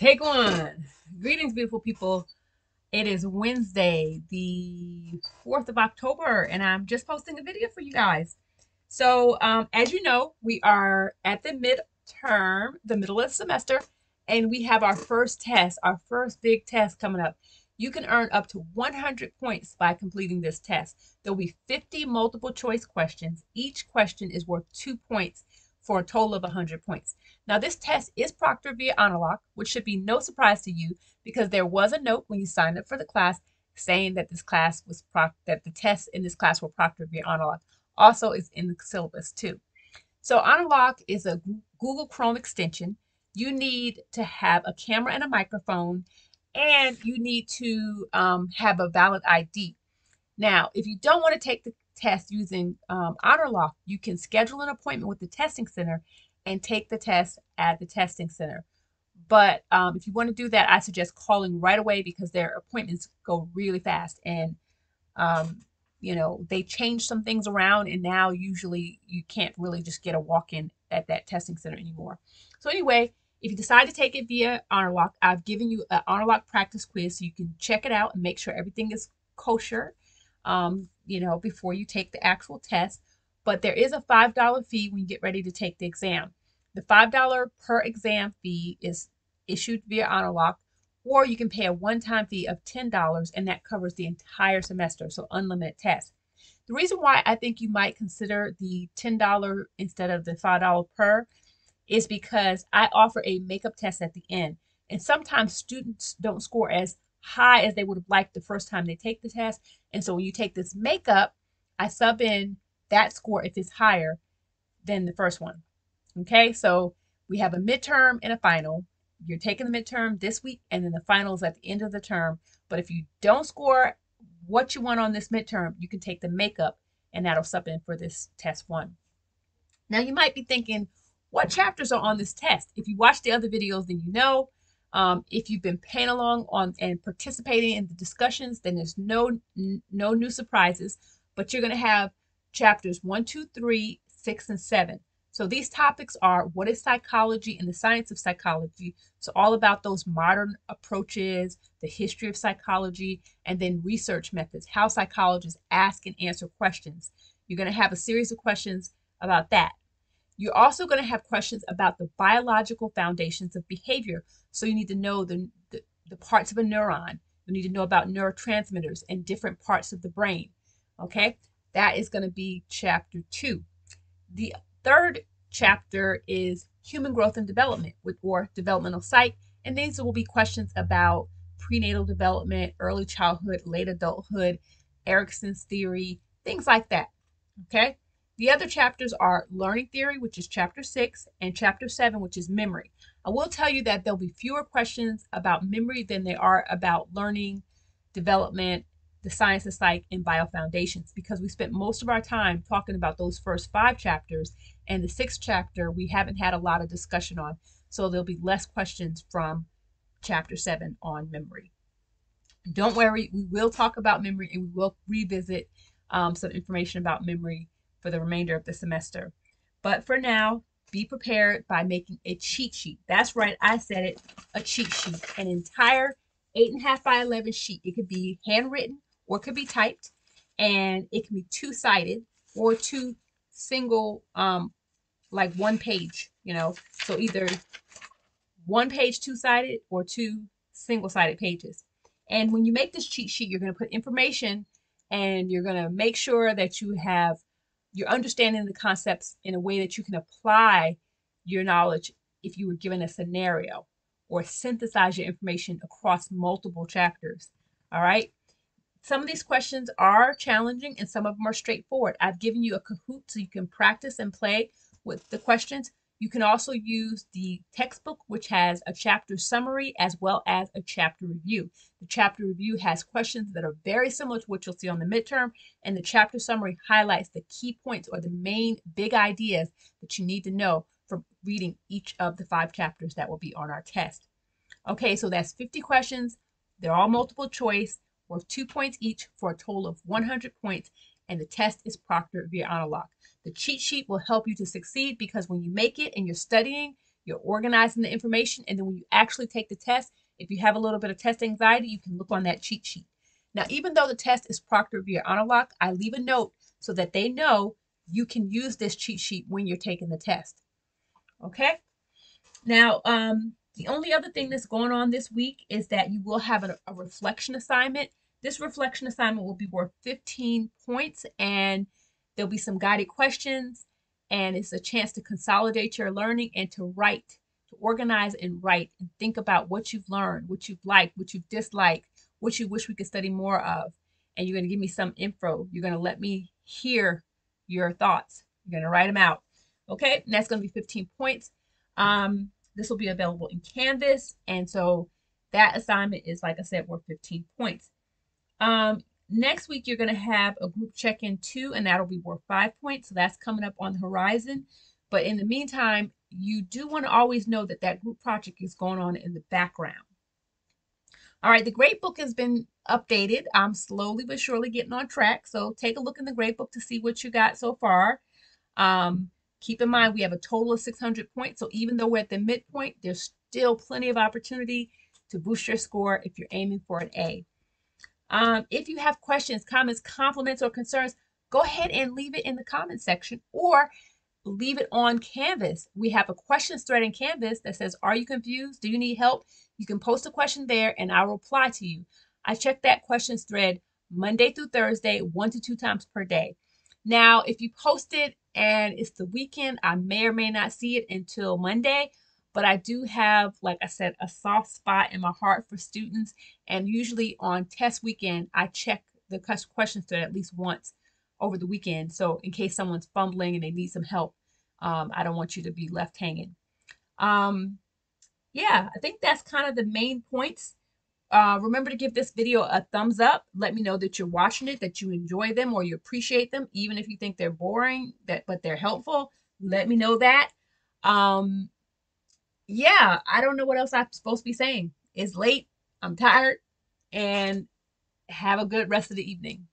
Take one. Greetings, beautiful people. It is Wednesday, the 4th of October, and I'm just posting a video for you guys. So, um, as you know, we are at the midterm, the middle of the semester, and we have our first test, our first big test coming up. You can earn up to 100 points by completing this test. There'll be 50 multiple choice questions. Each question is worth two points for a total of 100 points. Now, this test is proctored via HonorLock, which should be no surprise to you because there was a note when you signed up for the class saying that this class was proc that the tests in this class were proctored via HonorLock. Also, is in the syllabus too. So, HonorLock is a Google Chrome extension. You need to have a camera and a microphone and you need to um, have a valid ID. Now, if you don't want to take the test using um, HonorLock, you can schedule an appointment with the testing center and take the test at the testing center. But um, if you want to do that, I suggest calling right away because their appointments go really fast. And, um, you know, they change some things around, and now usually you can't really just get a walk in at that testing center anymore. So, anyway, if you decide to take it via HonorLock, I've given you an HonorLock practice quiz so you can check it out and make sure everything is kosher, um, you know, before you take the actual test. But there is a $5 fee when you get ready to take the exam. The $5 per exam fee is issued via Honor Lock, or you can pay a one-time fee of $10 and that covers the entire semester, so unlimited tests. The reason why I think you might consider the $10 instead of the $5 per is because I offer a makeup test at the end. And sometimes students don't score as high as they would have liked the first time they take the test. And so when you take this makeup, I sub in that score if it's higher than the first one. Okay, so we have a midterm and a final. You're taking the midterm this week, and then the final is at the end of the term. But if you don't score what you want on this midterm, you can take the makeup, and that'll sub in for this test one. Now, you might be thinking, what chapters are on this test. If you watch the other videos, then you know. Um, if you've been paying along on and participating in the discussions, then there's no no new surprises. But you're going to have chapters one, two, three, six, and seven. So these topics are what is psychology and the science of psychology. So all about those modern approaches, the history of psychology, and then research methods, how psychologists ask and answer questions. You're going to have a series of questions about that. You're also going to have questions about the biological foundations of behavior. So you need to know the, the, the parts of a neuron. You need to know about neurotransmitters and different parts of the brain. Okay, that is going to be chapter two. The third chapter is human growth and development with or developmental psych. And these will be questions about prenatal development, early childhood, late adulthood, Erikson's theory, things like that. Okay. The other chapters are learning theory, which is chapter six, and chapter seven, which is memory. I will tell you that there'll be fewer questions about memory than there are about learning, development, the science of psych, and bio foundations because we spent most of our time talking about those first five chapters, and the sixth chapter we haven't had a lot of discussion on. So there'll be less questions from chapter seven on memory. Don't worry, we will talk about memory and we will revisit um, some information about memory for the remainder of the semester. But for now, be prepared by making a cheat sheet. That's right, I said it, a cheat sheet, an entire eight and a half by 11 sheet. It could be handwritten or it could be typed and it can be two-sided or two single, um, like one page, you know, so either one page two-sided or two single-sided pages. And when you make this cheat sheet, you're going to put information and you're going to make sure that you have you're understanding the concepts in a way that you can apply your knowledge if you were given a scenario or synthesize your information across multiple chapters. All right. Some of these questions are challenging and some of them are straightforward. I've given you a Kahoot so you can practice and play with the questions. You can also use the textbook, which has a chapter summary as well as a chapter review. The chapter review has questions that are very similar to what you'll see on the midterm, and the chapter summary highlights the key points or the main big ideas that you need to know from reading each of the five chapters that will be on our test. Okay, so that's 50 questions. They're all multiple choice, worth two points each for a total of 100 points, and the test is proctored via HonorLock. The cheat sheet will help you to succeed because when you make it and you're studying, you're organizing the information, and then when you actually take the test, if you have a little bit of test anxiety, you can look on that cheat sheet. Now, even though the test is proctored via HonorLock, I leave a note so that they know you can use this cheat sheet when you're taking the test. Okay? Now, um, the only other thing that's going on this week is that you will have a, a reflection assignment. This reflection assignment will be worth 15 points and there'll be some guided questions and it's a chance to consolidate your learning and to write, to organize and write and think about what you've learned, what you've liked, what you've disliked, what you wish we could study more of. And you're going to give me some info. You're going to let me hear your thoughts. You're going to write them out. Okay, and that's going to be 15 points. Um, this will be available in Canvas. And so that assignment is, like I said, worth 15 points. Um, Next week, you're going to have a group check-in too, and that'll be worth five points. So that's coming up on the horizon. But in the meantime, you do want to always know that that group project is going on in the background. All right, the gradebook has been updated. I'm slowly but surely getting on track. So take a look in the gradebook to see what you got so far. Um, keep in mind, we have a total of 600 points. So even though we're at the midpoint, there's still plenty of opportunity to boost your score if you're aiming for an A. Um, if you have questions, comments, compliments, or concerns, go ahead and leave it in the comment section or leave it on Canvas. We have a questions thread in Canvas that says, Are you confused? Do you need help? You can post a question there and I'll reply to you. I check that questions thread Monday through Thursday, one to two times per day. Now, if you post it and it's the weekend, I may or may not see it until Monday, but I do have, like I said, a soft spot in my heart for students. And usually on test weekend, I check the questions thread at least once over the weekend. So in case someone's fumbling and they need some help, um, I don't want you to be left hanging. Um, yeah, I think that's kind of the main points. Uh, remember to give this video a thumbs up. Let me know that you're watching it, that you enjoy them or you appreciate them, even if you think they're boring, that but they're helpful. Let me know that. Um, yeah, I don't know what else I'm supposed to be saying. It's late. I'm tired. And have a good rest of the evening.